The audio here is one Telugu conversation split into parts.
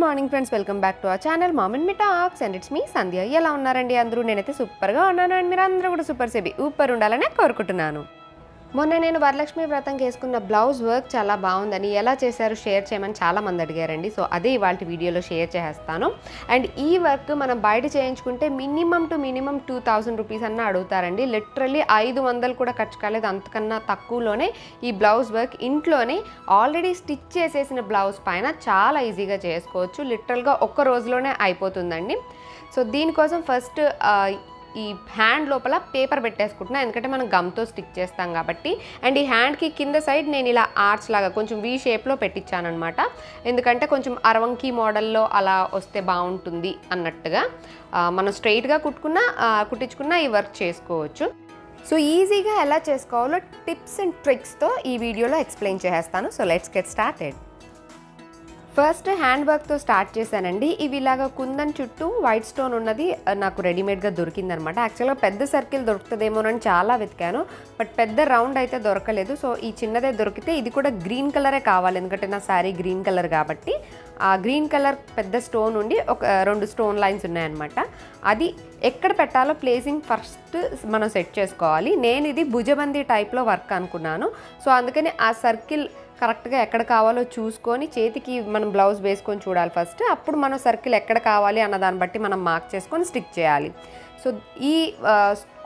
Good morning friends welcome back to our channel. మామిన్ me talks and it's me Sandhya. ఎలా ఉన్నారండి అందరూ? నేనైతే సూపర్గా ఉన్నాను అండ్ మీరు అందరూ కూడా సూపర్ సేబి. ఊపర్ ఉండాలని కోరుకుంటున్నాను. మొన్న నేను వరలక్ష్మి వ్రతం చేసుకున్న బ్లౌజ్ వర్క్ చాలా బాగుందని ఎలా చేశారు షేర్ చేయమని చాలా మంది అడిగారండి. సో అదే ఇవాళ వీడియోలో షేర్ చేస్తాను అండ్ ఈ వర్క్ మనం బయట చేయించుకుంటే minimum to minimum two thousand rupees అన్న అడుగుతారండి. లిటరల్లీ ఐదు వందలు కూడా ఖర్చు కాలేదు. అంతకన్నా తక్కువలోనే ఈ బ్లౌజ్ వర్క్ ఇంట్లోనే ఆల్రెడీ స్టిచ్ చేసేసిన బ్లౌజ్ పైన చాలా ఈజీగా చేసుకోవచ్చు. లిటరల్గా ఒక్క రోజులోనే అయిపోతుందండి. సో దీనికోసం ఫస్ట్ ఈ హ్యాండ్ లోపల పేపర్ పెట్టేసుకుంటున్నా. ఎందుకంటే మనం గమ్తో స్టిక్ చేస్తాం కాబట్టి. అండ్ ఈ హ్యాండ్కి కింద సైడ్ నేను ఇలా ఆర్చ్ లాగా కొంచెం వీ షేప్లో పెట్టించానమాట ఎందుకంటే కొంచెం అరవంకి మోడల్లో అలా వస్తే బాగుంటుంది అన్నట్టుగా. మనం స్ట్రైట్గా కుట్టుకున్నా కుట్టించుకున్న కుట్టించుకున్నా ఈ వర్క్ చేసుకోవచ్చు. సో ఈజీగా ఎలా చేసుకోవాలో టిప్స్ అండ్ ట్రిక్స్తో ఈ వీడియోలో ఎక్స్ప్లెయిన్ చేసేస్తాను. So let's get started first hand వర్క్తో స్టార్ట్ చేశానండి. ఇవి ఇలాగ కుందన్ చుట్టూ వైట్ స్టోన్ ఉన్నది నాకు రెడీమేడ్గా దొరికిందనమాట యాక్చువల్గా పెద్ద సర్కిల్ దొరుకుతుందేమోనని చాలా వెతికాను. బట్ పెద్ద రౌండ్ అయితే దొరకలేదు. సో ఈ చిన్నదే దొరికితే ఇది కూడా గ్రీన్ కలరే కావాలి. ఎందుకంటే నా శారీ గ్రీన్ కలర్ కాబట్టి. ఆ గ్రీన్ కలర్ పెద్ద స్టోన్ ఉండి ఒక రెండు స్టోన్ లైన్స్ ఉన్నాయన్నమాట. అది ఎక్కడ పెట్టాలో ప్లేసింగ్ ఫస్ట్ మనం సెట్ చేసుకోవాలి. నేను ఇది భుజబందీ టైప్లో వర్క్ అనుకున్నాను. సో అందుకని ఆ సర్కిల్ కరెక్ట్గా ఎక్కడ కావాలో చూసుకొని చేతికి మనం బ్లౌజ్ వేసుకొని చూడాలి ఫస్ట్. అప్పుడు మనం సర్కిల్ ఎక్కడ కావాలి అన్న దాన్ని బట్టి మనం మార్క్ చేసుకొని స్టిక్ చేయాలి. సో ఈ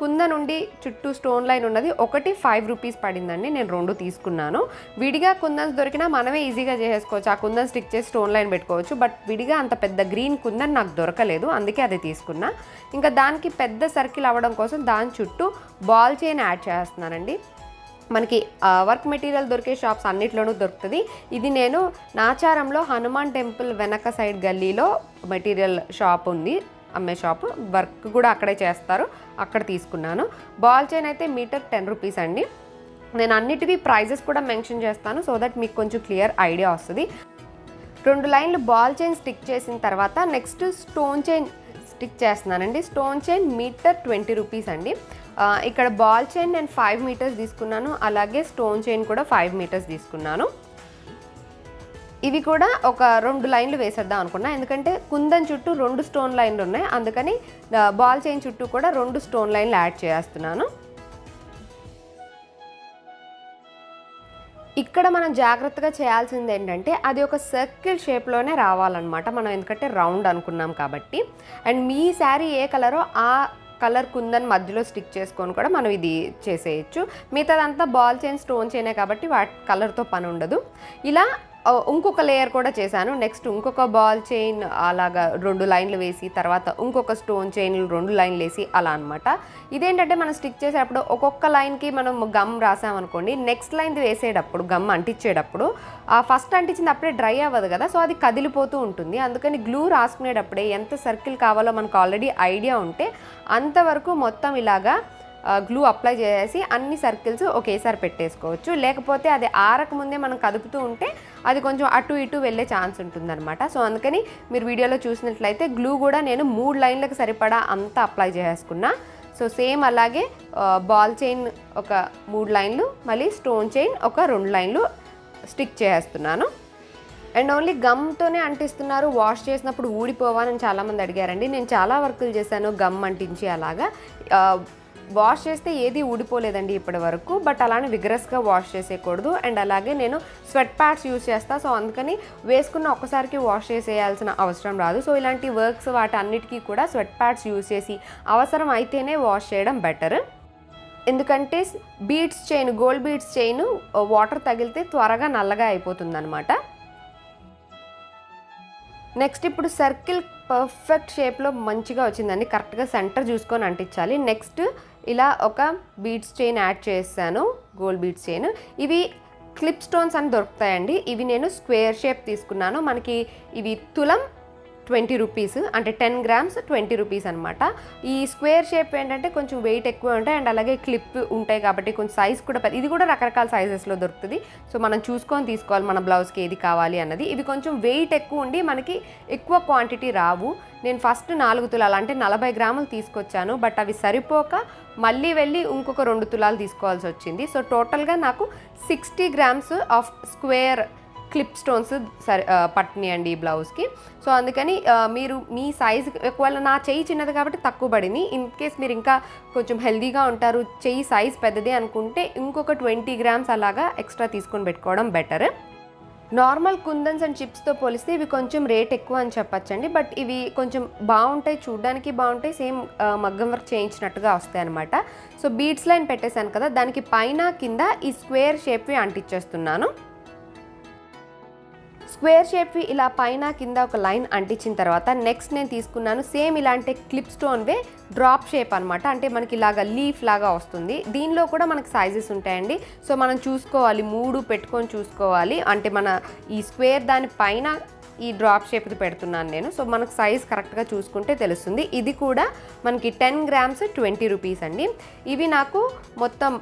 కుంద నుండి చుట్టూ స్టోన్ లైన్ ఉన్నది ఒకటి ఫైవ్ రూపీస్ పడిందండి. నేను రెండు తీసుకున్నాను. విడిగా కుందన్స్ దొరికినా మనమే ఈజీగా చేసేసుకోవచ్చు. ఆ కుందన్ స్టిక్ చేసి స్టోన్ లైన్ పెట్టుకోవచ్చు. బట్ విడిగా అంత పెద్ద గ్రీన్ కుందన్ నాకు దొరకలేదు. అందుకే అది తీసుకున్నా. ఇంకా దానికి పెద్ద సర్కిల్ అవ్వడం కోసం దాని చుట్టూ బాల్ చైన్ యాడ్ చేస్తున్నానండి. మనకి వర్క్ మెటీరియల్ దొరికే షాప్స్ అన్నిట్లోనూ దొరుకుతుంది. ఇది నేను నాచారంలో హనుమాన్ టెంపుల్ వెనక సైడ్ గల్లీలో మెటీరియల్ షాప్ ఉంది అమ్మే షాప్. వర్క్ కూడా అక్కడే చేస్తారు అక్కడ తీసుకున్నాను. బాల్ చైన్ అయితే మీటర్ టెన్ రూపీస్ అండి. నేను అన్నిటివి ప్రైజెస్ కూడా మెన్షన్ చేస్తాను సో దట్ మీకు కొంచెం క్లియర్ ఐడియా వస్తుంది. రెండు లైన్లు బాల్ చైన్ స్టిక్ చేసిన తర్వాత నెక్స్ట్ స్టోన్ చైన్ స్టిక్ చేస్తున్నానండి. Stone chain meter twenty rupees అండి. ఇక్కడ బాల్ చైన్ నేను ఫైవ్ మీటర్స్ తీసుకున్నాను. అలాగే స్టోన్ చైన్ కూడా ఫైవ్ మీటర్స్ తీసుకున్నాను. ఇవి కూడా ఒక రెండు లైన్లు వేసేద్దాం అనుకున్నా. ఎందుకంటే కుందన్ చుట్టూ రెండు స్టోన్ లైన్లు ఉన్నాయి. అందుకని బాల్ చైన్ చుట్టూ కూడా రెండు స్టోన్ లైన్లు యాడ్ చేస్తున్నాను. ఇక్కడ మనం జాగ్రత్తగా చేయాల్సింది ఏంటంటే అది ఒక సర్కిల్ షేప్లోనే రావాలన్నమాట. మనం ఎందుకంటే రౌండ్ అనుకున్నాం కాబట్టి. అండ్ మీ శారీ ఏ కలరో ఆ కలర్ కుందని మధ్యలో స్టిక్ చేసుకొని కూడా మనం ఇది చేసేయచ్చు. మిగతాదంతా బాల్ చైన్ స్టోన్ చైనే కాబట్టి వాటి కలర్తో పని ఉండదు ఇలా ఇంకొక లేయర్ కూడా చేశాను. నెక్స్ట్ ఇంకొక బాల్ చైన్ అలాగా రెండు లైన్లు వేసి తర్వాత ఇంకొక స్టోన్ చైన్లు రెండు లైన్లు వేసి అలా అనమాట ఇదేంటంటే మనం స్టిక్ చేసేటప్పుడు ఒక్కొక్క లైన్కి మనం గమ్ రాసామనుకోండి నెక్స్ట్ లైన్ వేసేటప్పుడు గమ్ అంటించేటప్పుడు ఆ ఫస్ట్ అంటించింది అప్పుడే డ్రై అవ్వదు కదా సో అది కదిలిపోతూ ఉంటుంది. అందుకని గ్లూ రాసుకునేటప్పుడే ఎంత సర్కిల్ కావాలో మనకు ఆల్రెడీ ఐడియా ఉంటే అంతవరకు మొత్తం ఇలాగా గ్లూ అప్లై చేసేసి అన్ని సర్కిల్స్ ఒకేసారి పెట్టేసుకోవచ్చు. లేకపోతే అది ఆరక ముందే మనం కదుపుతూ ఉంటే అది కొంచెం అటు ఇటు వెళ్ళే ఛాన్స్ ఉంటుందన్నమాట. సో అందుకని మీరు వీడియోలో చూసినట్లయితే గ్లూ కూడా నేను మూడు లైన్లకు సరిపడా అంతా అప్లై చేసుకున్నా సో సేమ్ అలాగే బాల్ చైన్ ఒక మూడు లైన్లు మళ్ళీ స్టోన్ చైన్ ఒక రెండు లైన్లు స్టిక్ చేసేస్తున్నాను. అండ్ ఓన్లీ గమ్తోనే అంటిస్తున్నారు వాష్ చేసినప్పుడు ఊడిపోవాలని చాలామంది అడిగారండి. నేను చాలా వర్కులు చేశాను గమ్ అంటించి అలాగా. వాష్ చేస్తే ఏది ఊడిపోలేదండి ఇప్పటి వరకు బట్ అలానే విగ్రస్గా వాష్ చేసేయకూడదు. అండ్ అలాగే నేను స్వెట్ ప్యాడ్స్ యూస్ చేస్తా సో అందుకని వేసుకున్న ఒక్కసారికి వాష్ చేసేయాల్సిన అవసరం రాదు. సో ఇలాంటి వర్క్స్ వాటన్నిటికీ కూడా స్వెట్ ప్యాడ్స్ యూస్ చేసి అవసరం అయితేనే వాష్ చేయడం బెటర్. ఎందుకంటే beads chain gold beads chain water తగిలితే త్వరగా నల్లగా అయిపోతుంది అనమాట నెక్స్ట్ ఇప్పుడు సర్కిల్ పర్ఫెక్ట్ షేప్లో మంచిగా వచ్చిందండి. కరెక్ట్గా సెంటర్ చూసుకొని అంటించాలి. నెక్స్ట్ ఇలా ఒక బీడ్స్ చైన్ యాడ్ చేశాను గోల్డ్ బీడ్స్ చైన్ ఇవి క్లిప్ స్టోన్స్ అని దొరుకుతాయండి. ఇవి నేను స్క్వేర్ షేప్ తీసుకున్నాను. మనకి ఇవి తులం ట్వంటీ రూపీస్ అంటే టెన్ గ్రామ్స్ ట్వంటీ రూపీస్ అనమాట ఈ స్క్వేర్ షేప్ ఏంటంటే కొంచెం వెయిట్ ఎక్కువ ఉంటాయి అండ్ అలాగే క్లిప్ ఉంటాయి కాబట్టి కొంచెం సైజ్ కూడా ఇది కూడా రకరకాల సైజెస్లో దొరుకుతుంది. సో మనం చూసుకొని తీసుకోవాలి మన బ్లౌజ్కి ఏది కావాలి అన్నది. ఇవి కొంచెం వెయిట్ ఎక్కువ ఉండి మనకి ఎక్కువ క్వాంటిటీ రావు. నేను ఫస్ట్ నాలుగు తులాలు అంటే నలభై గ్రాములు తీసుకొచ్చాను బట్ అవి సరిపోక మళ్ళీ వెళ్ళి ఇంకొక రెండు తులాలు తీసుకోవాల్సి వచ్చింది. సో టోటల్గా నాకు sixty grams of square clip stones సరి పట్టినాయండి ఈ బ్లౌజ్కి. సో అందుకని మీరు మీ సైజ్ ఒకవేళ నా చెయ్యి చిన్నది కాబట్టి తక్కువ పడింది. ఇన్ కేస్ మీరు ఇంకా కొంచెం హెల్దీగా ఉంటారు చెయ్యి సైజ్ పెద్దది అనుకుంటే ఇంకొక ట్వంటీ గ్రామ్స్ అలాగా ఎక్స్ట్రా తీసుకొని పెట్టుకోవడం బెటర్ నార్మల్ కుందన్స్ అండ్ చిప్స్తో పోలిస్తే ఇవి కొంచెం రేట్ ఎక్కువ అని చెప్పచ్చండి. బట్ ఇవి కొంచెం బాగుంటాయి చూడడానికి బాగుంటాయి సేమ్ మగ్గం వర్క్ చేయించినట్టుగా వస్తాయి అనమాట సో బీడ్స్ లైన్ పెట్టేశాను కదా దానికి పైన కింద ఈ స్క్వేర్ షేప్వి అంటించేస్తున్నాను. స్క్వేర్ షేప్వి ఇలా పైన కింద ఒక లైన్ అంటించిన తర్వాత నెక్స్ట్ నేను తీసుకున్నాను సేమ్ ఇలాంటి క్లిప్ స్టోన్వే డ్రాప్ షేప్ అనమాట అంటే మనకి ఇలాగా లీఫ్ లాగా వస్తుంది. దీనిలో కూడా మనకి సైజెస్ ఉంటాయండి. సో మనం చూసుకోవాలి మూడు పెట్టుకొని చూసుకోవాలి. అంటే మన ఈ స్క్వేర్ దాని పైన ఈ డ్రాప్ షేప్ది పెడుతున్నాను నేను. సో మనకు సైజ్ కరెక్ట్గా చూసుకుంటే తెలుస్తుంది. ఇది కూడా మనకి టెన్ గ్రామ్స్ ట్వంటీ రూపీస్ అండి. ఇవి నాకు మొత్తం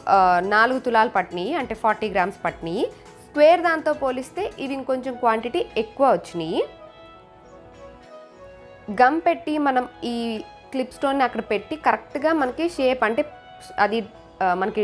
నాలుగు తులాలు పట్టినాయి. అంటే ఫార్టీ గ్రామ్స్ పట్టినాయి. స్క్వేర్ దాంతో పోలిస్తే ఇవి ఇంకొంచెం క్వాంటిటీ ఎక్కువ వచ్చినాయి. గమ్ పెట్టి మనం ఈ క్లిప్ స్టోన్ని అక్కడ పెట్టి కరెక్ట్గా మనకి షేప్ అంటే అది మనకి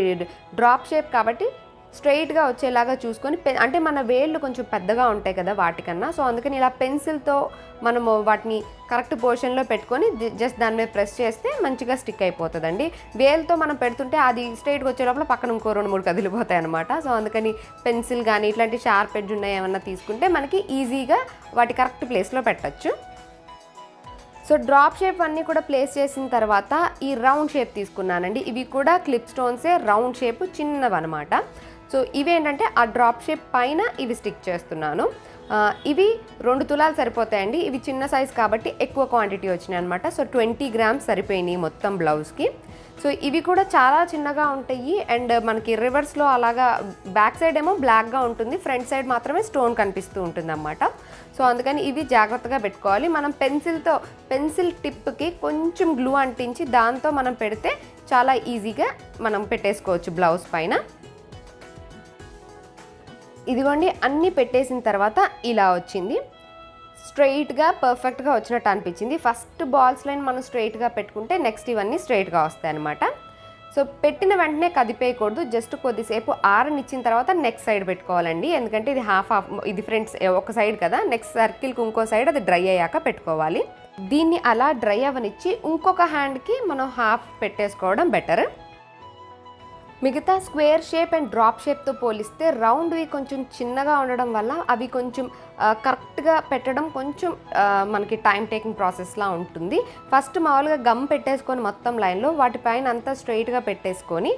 డ్రాప్ షేప్ కాబట్టి స్ట్రైట్గా వచ్చేలాగా చూసుకొని పె- అంటే మన వేళ్ళు కొంచెం పెద్దగా ఉంటాయి కదా వాటికన్నా. సో అందుకని ఇలా పెన్సిల్తో మనము వాటిని కరెక్ట్ పోర్షన్లో పెట్టుకొని జస్ట్ దాని మీద ప్రెస్ చేస్తే మంచిగా స్టిక్ అయిపోతుందండి. వేలుతో మనం పెడుతుంటే అది స్ట్రైట్గా వచ్చే లోపల పక్కన ఇంకో రెండు మూడు కదిలిపోతాయి అనమాట సో అందుకని పెన్సిల్ కానీ ఇట్లాంటి షార్ప్ ఎడ్జ్ ఉన్నాయి ఏమన్నా తీసుకుంటే మనకి ఈజీగా వాటి కరెక్ట్ ప్లేస్లో పెట్టచ్చు. సో డ్రాప్ షేప్ అన్నీ కూడా ప్లేస్ చేసిన తర్వాత ఈ రౌండ్ షేప్ తీసుకున్నానండి. ఇవి కూడా క్లిప్ స్టోన్సే రౌండ్ షేప్ చిన్నవన్నమాట. సో ఇవి ఏంటంటే ఆ డ్రాప్ షేప్ పైన ఇవి స్టిక్ చేస్తున్నాను. ఇవి రెండు తులాలు సరిపోతాయండి. ఇవి చిన్న సైజ్ కాబట్టి ఎక్కువ క్వాంటిటీ వచ్చినాయి అనమాట సో ట్వంటీ గ్రామ్స్ సరిపోయినాయి మొత్తం బ్లౌజ్కి సో ఇవి కూడా చాలా చిన్నగా ఉంటాయి. అండ్ మనకి రివర్స్లో అలాగా బ్యాక్ సైడ్ ఏమో బ్లాక్గా ఉంటుంది. ఫ్రంట్ సైడ్ మాత్రమే స్టోన్ కనిపిస్తూ ఉంటుంది అన్నమాట సో అందుకని ఇవి జాగ్రత్తగా పెట్టుకోవాలి. మనం పెన్సిల్తో పెన్సిల్ టిప్కి కొంచెం గ్లూ అంటించి దాంతో మనం పెడితే చాలా ఈజీగా మనం పెట్టేసుకోవచ్చు బ్లౌజ్ పైన. ఇదిగోండి అన్నీ పెట్టేసిన తర్వాత ఇలా వచ్చింది. స్ట్రైట్గా పర్ఫెక్ట్గా వచ్చినట్టు అనిపించింది. ఫస్ట్ బాల్స్ లైన్ మనం స్ట్రైట్గా పెట్టుకుంటే నెక్స్ట్ ఇవన్నీ స్ట్రైట్గా వస్తాయి అనమాట సో పెట్టిన వెంటనే కదిపేయకూడదు. జస్ట్ కొద్దిసేపు ఆరనిచ్చిన తర్వాత నెక్స్ట్ సైడ్ పెట్టుకోవాలండి. ఎందుకంటే ఇది హాఫ్ హాఫ్ ఇది ఫ్రెండ్స్ ఒక సైడ్ కదా. నెక్స్ట్ సర్కిల్కి ఇంకో సైడ్ అది డ్రై అయ్యాక పెట్టుకోవాలి. దీన్ని అలా డ్రై అవ్వనిచ్చి ఇంకొక హ్యాండ్కి మనం హాఫ్ పెట్టేసుకోవడం బెటర్. మిగతా స్క్వేర్ షేప్ అండ్ డ్రాప్ షేప్తో పోలిస్తే రౌండ్వి కొంచెం చిన్నగా ఉండడం వల్ల అవి కొంచెం కరెక్ట్గా పెట్టడం కొంచెం మనకి టైం టేకింగ్ ప్రాసెస్లా ఉంటుంది. ఫస్ట్ మామూలుగా గమ్ పెట్టేసుకొని మొత్తం లైన్లో వాటిపైన అంతా స్ట్రైట్గా పెట్టేసుకొని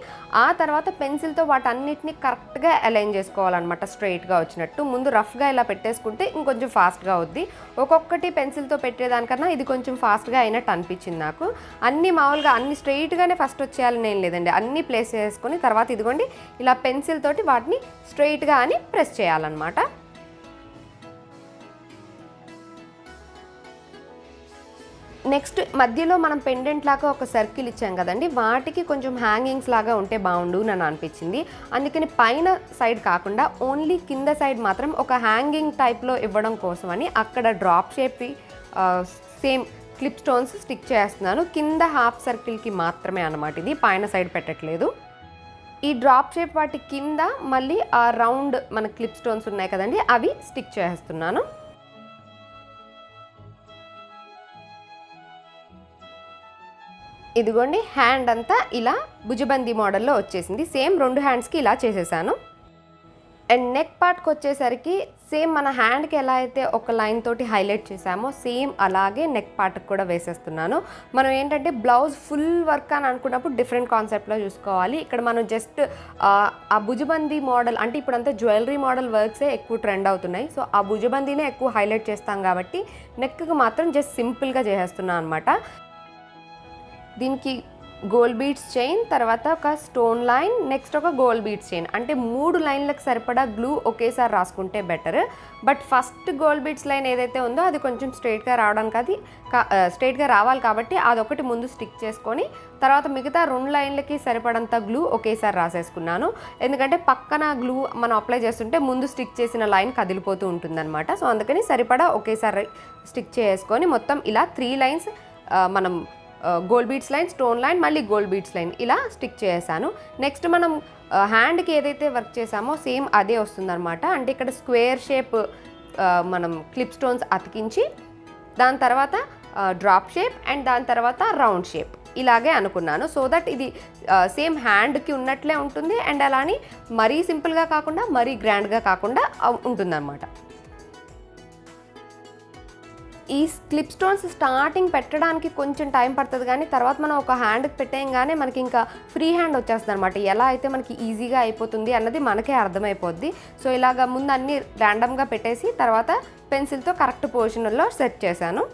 ఆ తర్వాత పెన్సిల్తో వాటన్నిటిని కరెక్ట్గా అలైన్ చేసుకోవాలన్నమాట స్ట్రైట్గా వచ్చినట్టు. ముందు రఫ్గా ఇలా పెట్టేసుకుంటే ఇంకొంచెం ఫాస్ట్గా అవుద్ది. ఒక్కొక్కటి పెన్సిల్తో పెట్టేదానికన్నా ఇది కొంచెం ఫాస్ట్గా అయినట్టు అనిపించింది నాకు. అన్ని మామూలుగా అన్ని స్ట్రైట్గానే ఫస్ట్ వచ్చేయాలని ఏం లేదండి. అన్ని ప్లేస్ చేసుకొని తర్వాత ఇదిగోండి ఇలా పెన్సిల్ తోటి వాటిని స్ట్రైట్గా అని ప్రెస్ చేయాలన్నమాట. నెక్స్ట్ మధ్యలో మనం పెండెంట్ లాగా ఒక సర్కిల్ ఇచ్చాం కదండి వాటికి కొంచెం హ్యాంగింగ్స్ లాగా ఉంటే బాగుండు అని అనిపించింది. అందుకని పైన సైడ్ కాకుండా ఓన్లీ కింద సైడ్ మాత్రం ఒక హ్యాంగింగ్ టైప్లో ఇవ్వడం కోసమని అక్కడ drop shape same clip stones stick చేస్తున్నాను. కింద హాఫ్ సర్కిల్కి మాత్రమే అన్నమాట ఇది పైన సైడ్ పెట్టట్లేదు. ఈ డ్రాప్ షేప్ వాటి కింద మళ్ళీ ఆ రౌండ్ మన క్లిప్ స్టోన్స్ ఉన్నాయి కదండి అవి స్టిక్ చేస్తున్నాను. ఇదిగోండి హ్యాండ్ అంతా ఇలా భుజబందీ మోడల్లో వచ్చేసింది. సేమ్ రెండు హ్యాండ్స్కి ఇలా చేసేసాను. అండ్ నెక్ పార్ట్కి వచ్చేసరికి సేమ్ మన హ్యాండ్కి ఎలా అయితే ఒక లైన్ తోటి హైలైట్ చేసామో సేమ్ అలాగే నెక్ పార్ట్కి కూడా వేసేస్తున్నాను. మనం ఏంటంటే బ్లౌజ్ ఫుల్ వర్క్ అని అనుకున్నప్పుడు డిఫరెంట్ కాన్సెప్ట్లో చూసుకోవాలి. ఇక్కడ మనం జస్ట్ ఆ భుజబందీ మోడల్ అంటే ఇప్పుడంతా జ్యువెలరీ మోడల్ వర్క్సే ఎక్కువ ట్రెండ్ అవుతున్నాయి. సో ఆ భుజబందీనే ఎక్కువ హైలైట్ చేస్తాం కాబట్టి నెక్కి మాత్రం జస్ట్ సింపుల్గా చేసేస్తున్నాను అనమాట దీనికి గోల్డ్ బీడ్స్ చైన్ తర్వాత ఒక స్టోన్ లైన్ నెక్స్ట్ ఒక గోల్డ్ బీడ్స్ చైన్ అంటే మూడు లైన్లకు సరిపడా గ్లూ ఒకేసారి రాసుకుంటే better but first gold beads line ఏదైతే ఉందో అది కొంచెం స్ట్రైట్గా రావడానికి అది స్ట్రైట్గా రావాలి కాబట్టి అదొకటి ముందు స్టిక్ చేసుకొని తర్వాత మిగతా రెండు లైన్లకి సరిపడంత గ్లూ ఒకేసారి రాసేసుకున్నాను. ఎందుకంటే పక్కన గ్లూ మనం అప్లై చేస్తుంటే ముందు స్టిక్ చేసిన లైన్ కదిలిపోతూ ఉంటుందన్నమాట. సో అందుకని సరిపడా ఒకేసారి స్టిక్ చేసుకొని మొత్తం ఇలా త్రీ లైన్స్ మనం gold beads line stone line మళ్ళీ గోల్డ్ బీట్స్ లైన్ ఇలా స్టిక్ చేశాను నెక్స్ట్ మనం హ్యాండ్కి ఏదైతే వర్క్ చేసామో సేమ్ అదే వస్తుందన్నమాట. అంటే ఇక్కడ స్క్వేర్ షేప్ మనం క్లిప్ స్టోన్స్ అతికించి దాని తర్వాత డ్రాప్ షేప్ అండ్ దాని తర్వాత రౌండ్ షేప్ ఇలాగే అనుకున్నాను. సో దట్ ఇది సేమ్ హ్యాండ్కి ఉన్నట్లే ఉంటుంది అండ్ అలానే మరీ సింపుల్గా కాకుండా మరీ గ్రాండ్గా కాకుండా ఉంటుందన్నమాట. ఈ క్లిప్ స్టోన్స్ స్టార్టింగ్ పెట్టడానికి కొంచెం టైం పడుతుంది కానీ తర్వాత మనం ఒక హ్యాండ్కి పెట్టేయంగానే మనకి ఇంకా ఫ్రీ హ్యాండ్ వచ్చేస్తుంది అనమాట ఎలా అయితే మనకి ఈజీగా అయిపోతుంది అన్నది మనకే అర్థమైపోద్ది. సో ఇలాగ ముందు అన్నీ ర్యాండమ్గా పెట్టేసి తర్వాత పెన్సిల్తో కరెక్ట్ పొజిషన్లో సెట్ చేశాను.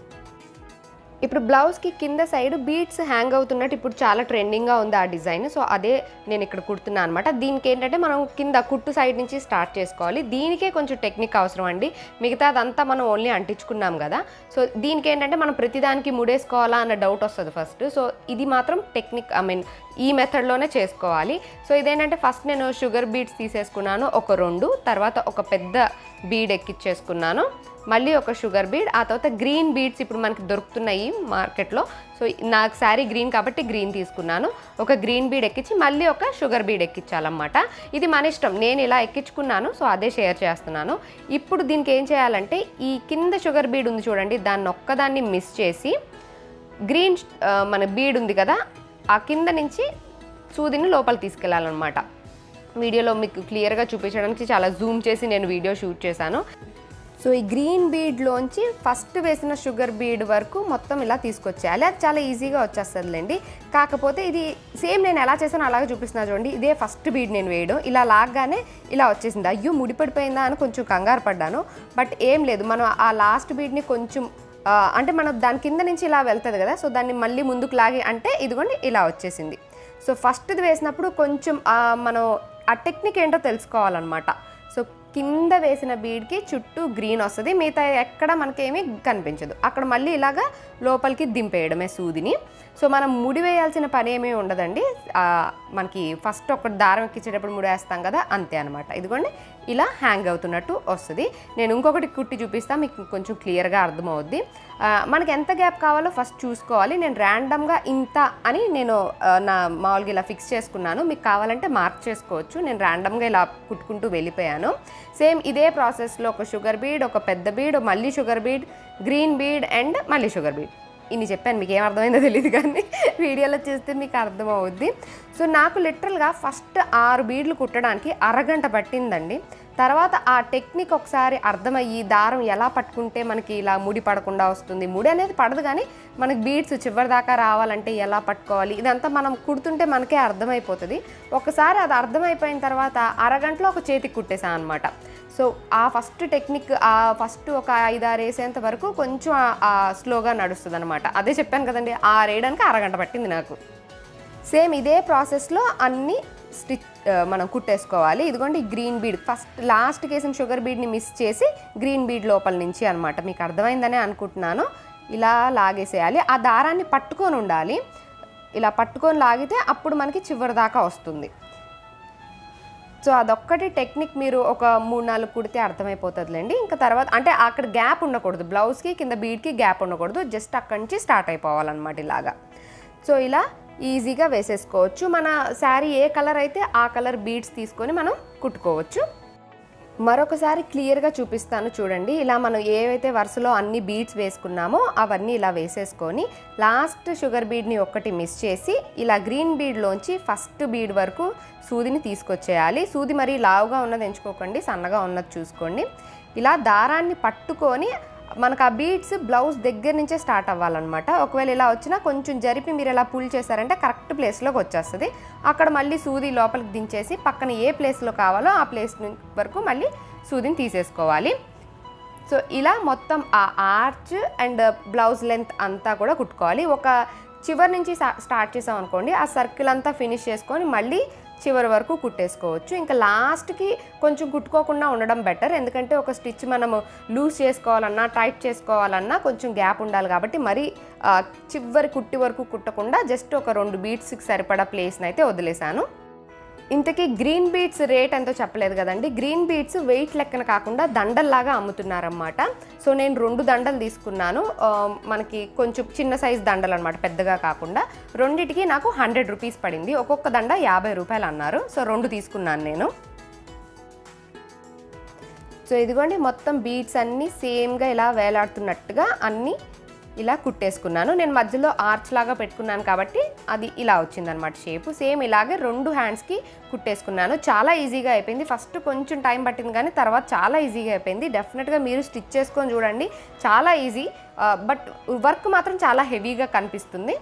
ఇప్పుడు బ్లౌజ్కి కింద సైడ్ బీట్స్ హ్యాంగ్ అవుతున్నట్టు ఇప్పుడు చాలా ట్రెండింగ్గా ఉంది ఆ డిజైన్ సో అదే నేను ఇక్కడ కుడుతున్నాను అనమాట దీనికి ఏంటంటే మనం కింద కుట్టు సైడ్ నుంచి స్టార్ట్ చేసుకోవాలి. దీనికే కొంచెం టెక్నిక్ అవసరం అండి. మిగతా అదంతా మనం ఓన్లీ అంటించుకున్నాం కదా. సో దీనికి ఏంటంటే మనం ప్రతిదానికి ముడేసుకోవాలా అన్న డౌట్ వస్తుంది ఫస్ట్ సో ఇది మాత్రం టెక్నిక్ ఐ మీన్ ఈ మెథడ్లోనే చేసుకోవాలి. సో ఇదేంటంటే ఫస్ట్ నేను షుగర్ బీట్స్ తీసేసుకున్నాను ఒక రెండు తర్వాత ఒక పెద్ద బీడ్ ఎక్కిచ్చేసుకున్నాను. మళ్ళీ ఒక షుగర్ బీడ్ ఆ తర్వాత గ్రీన్ బీడ్స్ ఇప్పుడు మనకి దొరుకుతున్నాయి మార్కెట్లో. సో నాకు శారీ గ్రీన్ కాబట్టి గ్రీన్ తీసుకున్నాను. ఒక గ్రీన్ బీడ్ ఎక్కించి మళ్ళీ ఒక షుగర్ బీడ్ ఎక్కించాలన్నమాట ఇది మన ఇష్టం. నేను ఇలా ఎక్కించుకున్నాను సో అదే షేర్ చేస్తున్నాను. ఇప్పుడు దీనికి ఏం చేయాలంటే ఈ కింద షుగర్ బీడ్ ఉంది చూడండి దాన్ని ఒక్కదాన్ని మిస్ చేసి గ్రీన్ మన బీడ్ ఉంది కదా ఆ కింద నుంచి సూదిని లోపల తీసుకెళ్ళాలన్నమాట. వీడియోలో మీకు క్లియర్గా చూపించడానికి చాలా జూమ్ చేసి నేను వీడియో షూట్ చేశాను. సో ఈ గ్రీన్ బీడ్లోంచి ఫస్ట్ వేసిన షుగర్ బీడ్ వరకు మొత్తం ఇలా తీసుకొచ్చేయాలి. అది చాలా ఈజీగా వచ్చేస్తుందిలేండి. కాకపోతే ఇది సేమ్ నేను ఎలా చేసానో అలాగే చూపిస్తున్నా చూడండి. ఇదే ఫస్ట్ బీడ్ నేను వేయడం. ఇలా లాగ్గానే ఇలా వచ్చేసింది. అయ్యో ముడిపడిపోయిందా అని కొంచెం కంగారు పడ్డాను. బట్ ఏం లేదు. మనం ఆ లాస్ట్ బీడ్ని కొంచెం అంటే మనం దాని కింద నుంచి ఇలా వెళ్తుంది కదా. సో దాన్ని మళ్ళీ ముందుకు లాగి అంటే ఇదిగోండి ఇలా వచ్చేసింది. సో ఫస్ట్ది వేసినప్పుడు కొంచెం మనం ఆ టెక్నిక్ ఏంటో తెలుసుకోవాలన్నమాట. సో కింద వేసిన బీడ్కి చుట్టూ గ్రీన్ వస్తుంది. మిగతా ఎక్కడ మనకేమీ కనిపించదు. అక్కడ మళ్ళీ ఇలాగా లోపలికి దింపేయడమే సూదిని. సో మనం ముడి వేయాల్సిన పని ఏమీ ఉండదండి. మనకి ఫస్ట్ ఒక దారం ఎక్కించేటప్పుడు ముడి వేస్తాం కదా అంతే అనమాట ఇదిగోండి ఇలా హ్యాంగ్ అవుతున్నట్టు వస్తుంది. నేను ఇంకొకటి కుట్టి చూపిస్తా మీకు కొంచెం క్లియర్గా అర్థమవుద్ది. మనకి ఎంత గ్యాప్ కావాలో ఫస్ట్ చూసుకోవాలి. నేను ర్యాండమ్గా ఇంత అని నేను నా మామూలుగా ఇలా ఫిక్స్ చేసుకున్నాను. మీకు కావాలంటే మార్క్ చేసుకోవచ్చు. నేను ర్యాండమ్గా ఇలా కుట్టుకుంటూ వెళ్ళిపోయాను. సేమ్ ఇదే ప్రాసెస్లో ఒక షుగర్ బీడ్ ఒక పెద్ద బీడ్ మళ్ళీ sugar bead green bead and మళ్ళీ షుగర్ బీడ్ ఇన్ని చెప్పాను మీకు ఏం అర్థమైందో తెలియదు కానీ వీడియోలో చూస్తే మీకు అర్థమవుద్ది. సో నాకు లిటరల్గా ఫస్ట్ ఆరు బీడ్లు కుట్టడానికి అరగంట పట్టిందండి. తర్వాత ఆ టెక్నిక్ ఒకసారి అర్థమయ్యి దారం ఎలా పట్టుకుంటే మనకి ఇలా ముడి పడకుండా వస్తుంది. ముడి అనేది పడదు కానీ మనకి బీడ్స్ చివరి దాకా రావాలంటే ఎలా పట్టుకోవాలి? ఇదంతా మనం కుడుతుంటే మనకే అర్థమైపోతుంది. ఒకసారి అది అర్థమైపోయిన తర్వాత అరగంటలో ఒక చేతికి కుట్టేసాను అనమాట సో ఆ ఫస్ట్ టెక్నిక్ ఆ ఫస్ట్ ఒక ఐదారు వేసేంత వరకు కొంచెం స్లోగా నడుస్తుంది అనమాట అదే చెప్పాను కదండి ఆరు వేయడానికి అరగంట పట్టింది నాకు. సేమ్ ఇదే ప్రాసెస్లో అన్ని స్టిచ్ మనం కుట్టేసుకోవాలి. ఇదిగోండి గ్రీన్ బీడ్. ఫస్ట్ లాస్ట్కి వేసిన షుగర్ బీడ్ని మిస్ చేసి గ్రీన్ బీడ్ లోపల నుంచి అనమాట మీకు అర్థమైందనే అనుకుంటున్నాను. ఇలా లాగేసేయాలి. ఆ దారాన్ని పట్టుకొని ఉండాలి. ఇలా పట్టుకొని లాగితే అప్పుడు మనకి చివరి దాకా వస్తుంది. సో అదొక్కటి టెక్నిక్ మీరు ఒక మూడు నాలుగు కుడితే అర్థమైపోతుందిలేండి. ఇంకా తర్వాత అంటే అక్కడ గ్యాప్ ఉండకూడదు. బ్లౌజ్కి కింద బీడ్కి గ్యాప్ ఉండకూడదు. జస్ట్ అక్కడి నుంచి స్టార్ట్ అయిపోవాలన్నమాట ఇలాగా. సో ఇలా ఈజీగా వేసేసుకోవచ్చు. మన శారీ ఏ కలర్ అయితే ఆ కలర్ బీడ్స్ తీసుకొని మనం కుట్టుకోవచ్చు. మరొకసారి క్లియర్గా చూపిస్తాను చూడండి. ఇలా మనం ఏవైతే వరుసలో అన్ని బీడ్స్ వేసుకున్నామో అవన్నీ ఇలా వేసేసుకొని లాస్ట్ షుగర్ బీడ్ని ఒక్కటి మిస్ చేసి ఇలా గ్రీన్ బీడ్లోంచి ఫస్ట్ బీడ్ వరకు సూదిని తీసుకొచ్చేయాలి. సూది మరీ లావుగా ఉన్నది ఎంచుకోకండి సన్నగా ఉన్నది చూసుకోండి. ఇలా దారాన్ని పట్టుకొని మనకు ఆ బీడ్స్ బ్లౌజ్ దగ్గర నుంచే స్టార్ట్ అవ్వాలన్నమాట. ఒకవేళ ఇలా వచ్చినా కొంచెం జరిపి మీరు ఇలా పుల్ చేశారంటే కరెక్ట్ ప్లేస్లోకి వచ్చేస్తుంది. అక్కడ మళ్ళీ సూది లోపలికి దించేసి పక్కన ఏ ప్లేస్లో కావాలో ఆ ప్లేస్ వరకు మళ్ళీ సూదిని తీసేసుకోవాలి. సో ఇలా మొత్తం ఆ ఆర్చ్ అండ్ బ్లౌజ్ లెంత్ అంతా కూడా కుట్టుకోవాలి. ఒక చివరి నుంచి స్టార్ట్ చేసాం అనుకోండి ఆ సర్కిల్ అంతా ఫినిష్ చేసుకొని మళ్ళీ చివరి వరకు కుట్టేసుకోవచ్చు. ఇంకా లాస్ట్కి కొంచెం కుట్టుకోకుండా ఉండడం బెటర్. ఎందుకంటే ఒక స్టిచ్ మనము లూజ్ చేసుకోవాలన్నా టైట్ చేసుకోవాలన్నా కొంచెం గ్యాప్ ఉండాలి కాబట్టి మరి చివరి కుట్టి వరకు కుట్టకుండా జస్ట్ ఒక రెండు బీట్స్కి సరిపడా ప్లేస్ని అయితే వదిలేశాను. ఇంతకీ గ్రీన్ బీట్స్ రేట్ ఎంతో చెప్పలేదు కదండి. గ్రీన్ బీట్స్ వెయిట్ లెక్కన కాకుండా దండల్లాగా అమ్ముతున్నారన్నమాట. సో నేను రెండు దండలు తీసుకున్నాను. మనకి కొంచెం చిన్న సైజ్ దండలు అనమాట పెద్దగా కాకుండా. రెండిటికి నాకు హండ్రెడ్ రూపీస్ పడింది. ఒక్కొక్క దండ యాభై రూపాయలు అన్నారు. సో రెండు తీసుకున్నాను నేను. సో ఇదిగోండి మొత్తం బీట్స్ అన్నీ సేమ్గా ఇలా వేలాడుతున్నట్టుగా అన్నీ ఇలా కుట్టేసుకున్నాను. నేను మధ్యలో ఆర్చ్ లాగా పెట్టుకున్నాను కాబట్టి అది ఇలా వచ్చిందనమాట షేపు సేమ్ ఇలాగే రెండు హ్యాండ్స్కి కుట్టేసుకున్నాను. చాలా ఈజీగా అయిపోయింది. ఫస్ట్ కొంచెం టైం పట్టింది కానీ తర్వాత చాలా ఈజీగా అయిపోయింది. డెఫినెట్గా మీరు స్టిచ్ చేసుకొని చూడండి. చాలా ఈజీ బట్ వర్క్ మాత్రం చాలా హెవీగా కనిపిస్తుంది.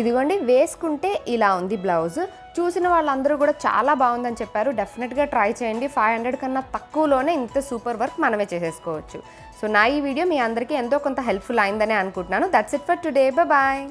ఇదిగోండి వేసుకుంటే ఇలా ఉంది బ్లౌజ్. చూసిన వాళ్ళందరూ కూడా చాలా బాగుందని చెప్పారు. డెఫినెట్గా ట్రై చేయండి. ఫైవ్ హండ్రెడ్ కన్నా తక్కువలోనే ఇంత సూపర్ వర్క్ మనమే చేసేసుకోవచ్చు. సో నా ఈ వీడియో మీ అందరికీ ఎంతో కొంత హెల్ప్ఫుల్ అయిందనే అనుకుంటున్నాను. That's it for today bye